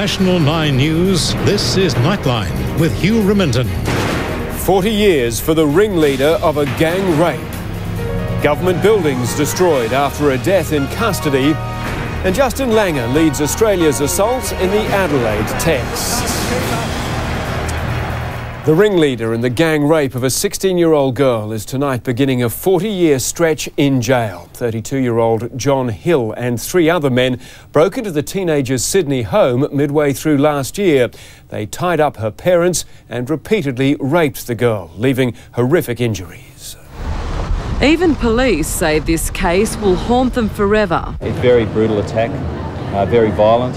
National 9 News, this is Nightline with Hugh Riminton. 40 years for the ringleader of a gang rape. Government buildings destroyed after a death in custody. And Justin Langer leads Australia's assault in the Adelaide test. The ringleader in the gang rape of a 16 year old girl is tonight beginning a 40 year stretch in jail. 32 year old John Hill and three other men broke into the teenager's Sydney home midway through last year. They tied up her parents and repeatedly raped the girl, leaving horrific injuries. Even police say this case will haunt them forever. A very brutal attack, uh, very violent,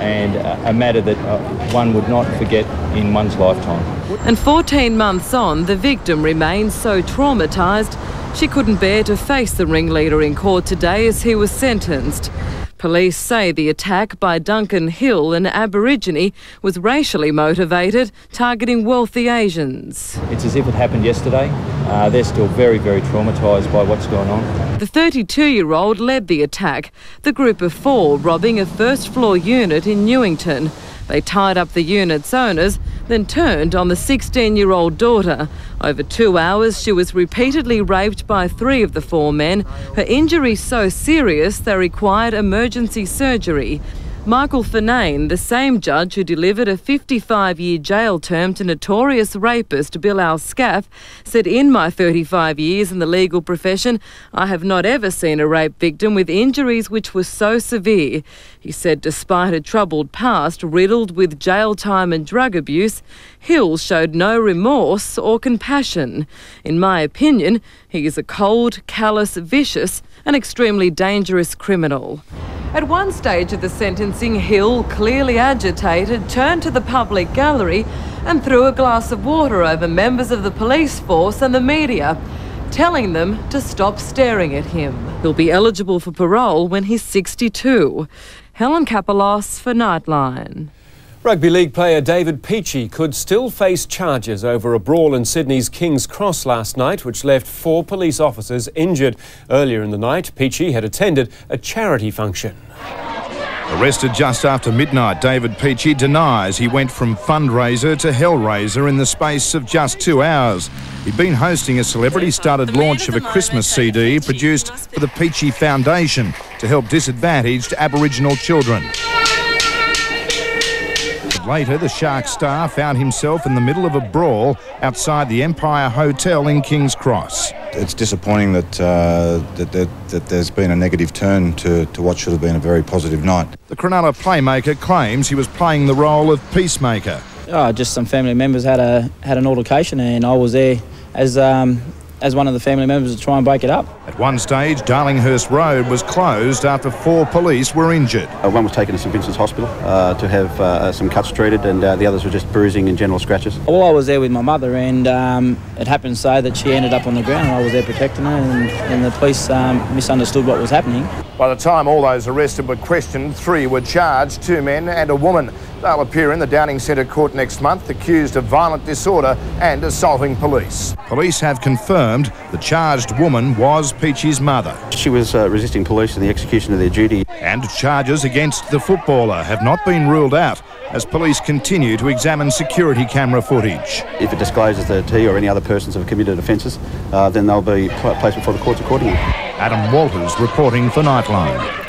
and a matter that uh, one would not forget in one's lifetime. And 14 months on, the victim remains so traumatised she couldn't bear to face the ringleader in court today as he was sentenced. Police say the attack by Duncan Hill, an Aborigine, was racially motivated, targeting wealthy Asians. It's as if it happened yesterday. Uh, they're still very, very traumatised by what's going on. The 32 year old led the attack, the group of four robbing a first floor unit in Newington. They tied up the unit's owners, then turned on the 16 year old daughter. Over two hours, she was repeatedly raped by three of the four men. Her injuries so serious they required emergency surgery. Michael Finnane, the same judge who delivered a 55 year jail term to notorious rapist Bilal Skaf, said in my 35 years in the legal profession, I have not ever seen a rape victim with injuries which were so severe. He said despite a troubled past riddled with jail time and drug abuse, Hill showed no remorse or compassion. In my opinion, he is a cold, callous, vicious, and extremely dangerous criminal. At one stage of the Hill, clearly agitated, turned to the public gallery and threw a glass of water over members of the police force and the media, telling them to stop staring at him. He'll be eligible for parole when he's 62. Helen Kapelos for Nightline. Rugby League player David Peachey could still face charges over a brawl in Sydney's King's Cross last night, which left four police officers injured. Earlier in the night, Peachey had attended a charity function. Arrested just after midnight, David Peachey denies he went from fundraiser to hellraiser in the space of just two hours. He'd been hosting a celebrity-started launch of a Christmas CD produced for the Peachey Foundation to help disadvantaged Aboriginal children. Later, the Shark star found himself in the middle of a brawl outside the Empire Hotel in King's Cross. It's disappointing that, uh, that, that, that, there's been a negative turn to, to what should have been a very positive night. The Cronulla playmaker claims he was playing the role of peacemaker. Oh, just some family members had a had an altercation and I was there as um, as one of the family members to try and break it up. At one stage, Darlinghurst Road was closed after four police were injured. Uh, one was taken to St Vincent's Hospital uh, to have uh, some cuts treated, and uh, the others were just bruising and general scratches. Well, I was there with my mother, and um, it happened so that she ended up on the ground, and I was there protecting her, and, and the police um, misunderstood what was happening. By the time all those arrested were questioned, three were charged, two men and a woman. They'll appear in the Downing Centre Court next month, accused of violent disorder and assaulting police. Police have confirmed the charged woman was Peachey's mother. She was uh, resisting police in the execution of their duty. And charges against the footballer have not been ruled out as police continue to examine security camera footage. If it discloses that he or any other persons have committed offences, uh, then they'll be placed before the courts accordingly. Adam Walters reporting for Nightline.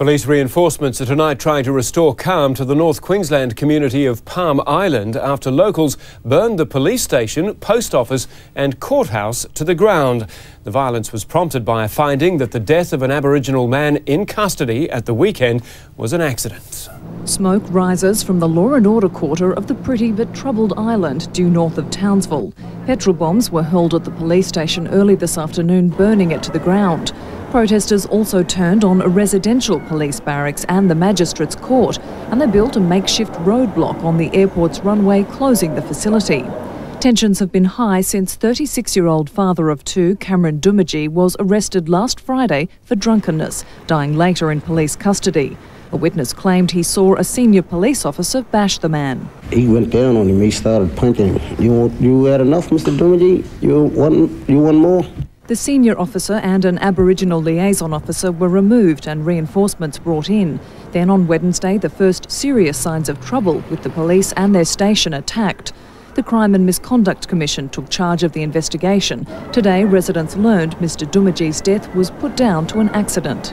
Police reinforcements are tonight trying to restore calm to the North Queensland community of Palm Island after locals burned the police station, post office and courthouse to the ground. The violence was prompted by a finding that the death of an Aboriginal man in custody at the weekend was an accident. Smoke rises from the law and order quarter of the pretty but troubled island due north of Townsville. Petrol bombs were hurled at the police station early this afternoon, burning it to the ground. Protesters also turned on a residential police barracks and the magistrates' court, and they built a makeshift roadblock on the airport's runway, closing the facility. Tensions have been high since 36 year old father of two, Cameron Doomadgee, was arrested last Friday for drunkenness, dying later in police custody. A witness claimed he saw a senior police officer bash the man. He went down on him. He started punching. You, you had enough, Mr. Doomadgee? You want, you want more? The senior officer and an Aboriginal liaison officer were removed and reinforcements brought in. Then on Wednesday, the first serious signs of trouble with the police and their station attacked. The Crime and Misconduct Commission took charge of the investigation. Today, residents learned Mr Doomadgee's death was put down to an accident.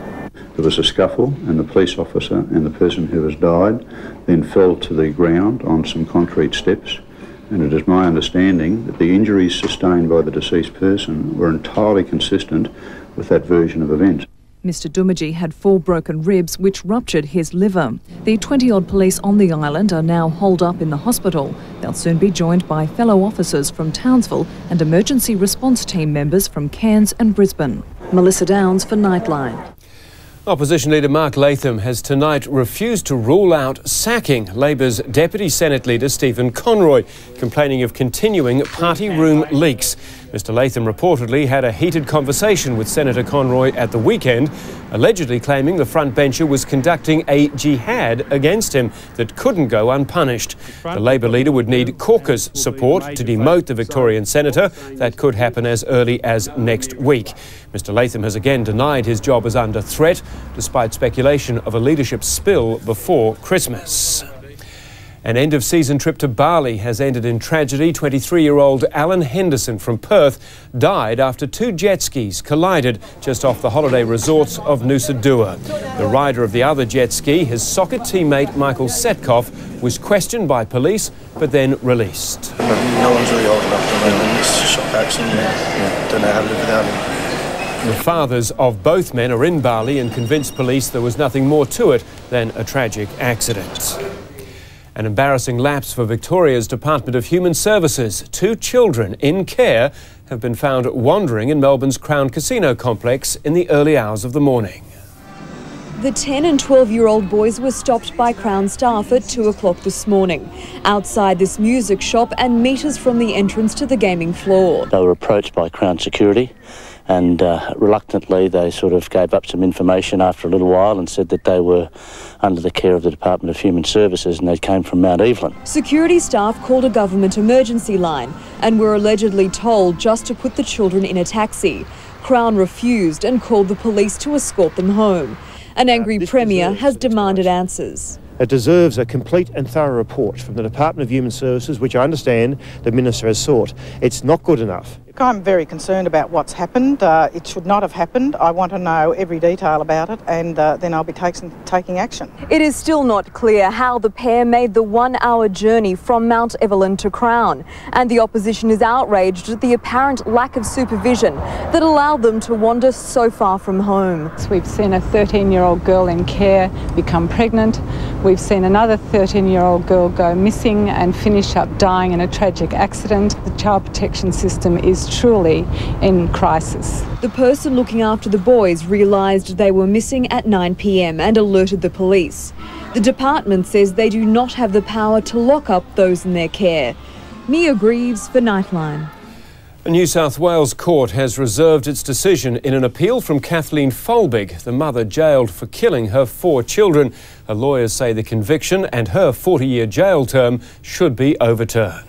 There was a scuffle, and the police officer and the person who has died then fell to the ground on some concrete steps. And it is my understanding that the injuries sustained by the deceased person were entirely consistent with that version of events. Mr Doomadgee had four broken ribs which ruptured his liver. The 20 odd police on the island are now holed up in the hospital. They'll soon be joined by fellow officers from Townsville and emergency response team members from Cairns and Brisbane. Melissa Downs for Nightline. Opposition leader Mark Latham has tonight refused to rule out sacking Labor's Deputy Senate leader Stephen Conroy, complaining of continuing party room leaks. Mr Latham reportedly had a heated conversation with Senator Conroy at the weekend, allegedly claiming the frontbencher was conducting a jihad against him that couldn't go unpunished. The Labor leader would need caucus support to demote the Victorian senator. That could happen as early as next week. Mr Latham has again denied his job is under threat, despite speculation of a leadership spill before Christmas. An end of season trip to Bali has ended in tragedy. 23 year old Alan Henderson from Perth died after two jet skis collided just off the holiday resorts of Nusa Dua. The rider of the other jet ski, his soccer teammate Michael Setkoff, was questioned by police but then released. No one's really old enough to know this shock accident. Yeah. Don't know how to live without him. The fathers of both men are in Bali and convinced police there was nothing more to it than a tragic accident. An embarrassing lapse for Victoria's Department of Human Services. Two children in care have been found wandering in Melbourne's Crown Casino complex in the early hours of the morning. The 10 and 12 year old boys were stopped by Crown staff at 2 o'clock this morning, outside this music shop and metres from the entrance to the gaming floor. They were approached by Crown Security and uh, reluctantly they sort of gave up some information after a little while and said that they were under the care of the Department of Human Services and they came from Mount Evelyn. Security staff called a government emergency line and were allegedly told just to put the children in a taxi. Crown refused and called the police to escort them home. An angry uh, Premier has demanded answers. It deserves a complete and thorough report from the Department of Human Services, which I understand the Minister has sought. It's not good enough. I'm very concerned about what's happened. Uh, it should not have happened. I want to know every detail about it and uh, then I'll be taking, taking action. It is still not clear how the pair made the one hour journey from Mount Evelyn to Crown. And the opposition is outraged at the apparent lack of supervision that allowed them to wander so far from home. We've seen a 13 year old girl in care become pregnant. We've seen another 13 year old girl go missing and finish up dying in a tragic accident. The child protection system is truly in crisis. The person looking after the boys realised they were missing at 9pm and alerted the police. The department says they do not have the power to lock up those in their care. Mia Greaves for Nightline. A New South Wales court has reserved its decision in an appeal from Kathleen Folbig, the mother jailed for killing her four children. Her lawyers say the conviction and her 40 year jail term should be overturned.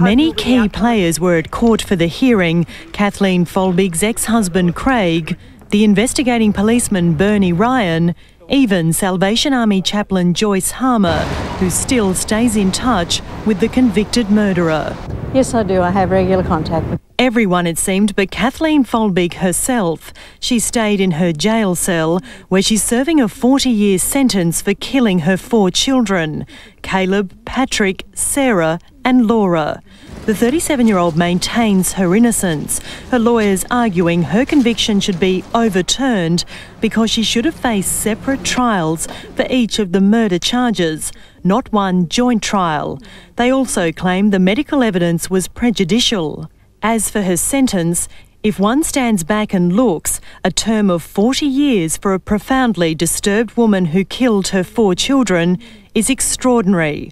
Many key players were at court for the hearing. Kathleen Folbig's ex-husband Craig, the investigating policeman Bernie Ryan, even Salvation Army chaplain Joyce Harmer, who still stays in touch with the convicted murderer. Yes, I do. I have regular contact with Everyone, it seemed, but Kathleen Folbig herself. She stayed in her jail cell where she's serving a 40 year sentence for killing her four children Caleb, Patrick, Sarah, and Laura. The 37 year old maintains her innocence, her lawyers arguing her conviction should be overturned because she should have faced separate trials for each of the murder charges, not one joint trial. They also claim the medical evidence was prejudicial. As for her sentence, if one stands back and looks, a term of 40 years for a profoundly disturbed woman who killed her four children is extraordinary.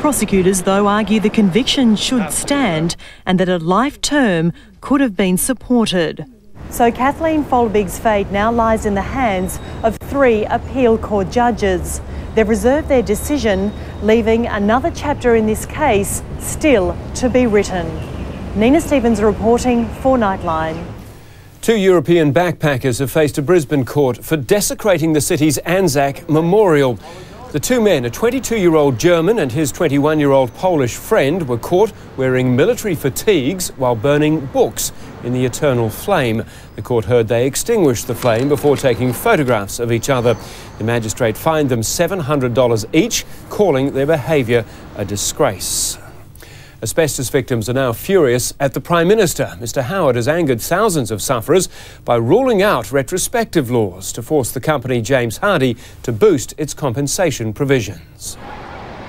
Prosecutors, though, argue the conviction should stand and that a life term could have been supported. So Kathleen Folbig's fate now lies in the hands of three appeal court judges. They've reserved their decision, leaving another chapter in this case still to be written. Nina Stevens reporting for Nightline. Two European backpackers have faced a Brisbane court for desecrating the city's Anzac Memorial. The two men, a 22 year old German and his 21 year old Polish friend, were caught wearing military fatigues while burning books in the eternal flame. The court heard they extinguished the flame before taking photographs of each other. The magistrate fined them $700 each, calling their behaviour a disgrace. Asbestos victims are now furious at the Prime Minister. Mr Howard has angered thousands of sufferers by ruling out retrospective laws to force the company James Hardie to boost its compensation provisions.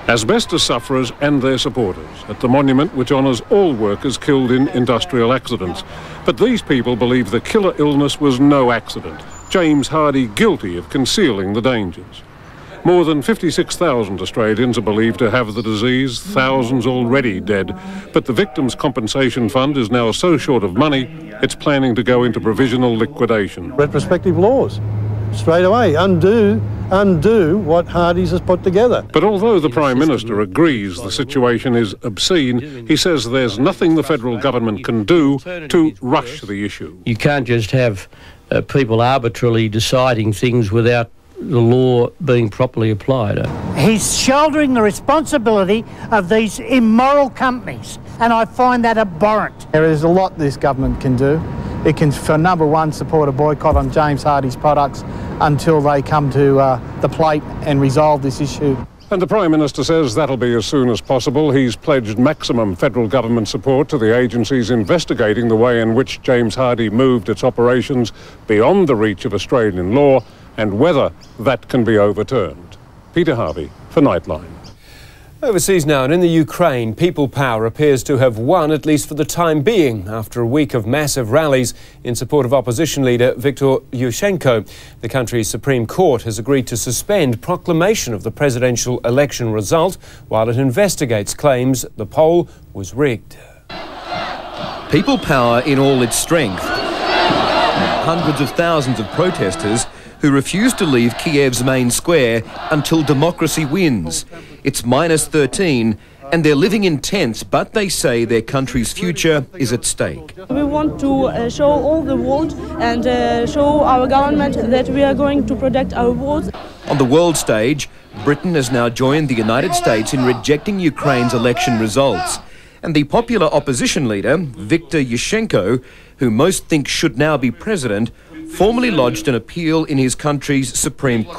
Asbestos sufferers and their supporters at the monument which honours all workers killed in industrial accidents. But these people believe the killer illness was no accident. James Hardie guilty of concealing the dangers. More than 56,000 Australians are believed to have the disease, thousands already dead. But the Victims' Compensation Fund is now so short of money, it's planning to go into provisional liquidation. Retrospective laws, straight away, undo undo what Hardie's has put together. But although the Prime Minister agrees the situation is obscene, he says there's nothing the federal government can do to rush the issue. You can't just have uh, people arbitrarily deciding things without the law being properly applied. He's shouldering the responsibility of these immoral companies, and I find that abhorrent. There is a lot this government can do. It can, for number one, support a boycott on James Hardie's products until they come to uh, the plate and resolve this issue. And the Prime Minister says that'll be as soon as possible. He's pledged maximum federal government support to the agencies investigating the way in which James Hardie moved its operations beyond the reach of Australian law and whether that can be overturned. Peter Harvey for Nightline. Overseas now, and in the Ukraine, People Power appears to have won, at least for the time being, after a week of massive rallies in support of opposition leader Viktor Yushchenko. The country's Supreme Court has agreed to suspend proclamation of the presidential election result while it investigates claims the poll was rigged. People Power in all its strength. Hundreds of thousands of protesters who refuse to leave Kiev's main square until democracy wins. It's minus 13 and they're living in tents, but they say their country's future is at stake. We want to uh, show all the world and uh, show our government that we are going to protect our votes. On the world stage, Britain has now joined the United States in rejecting Ukraine's election results. And the popular opposition leader, Viktor Yushchenko, who most think should now be president, formally lodged an appeal in his country's Supreme Court.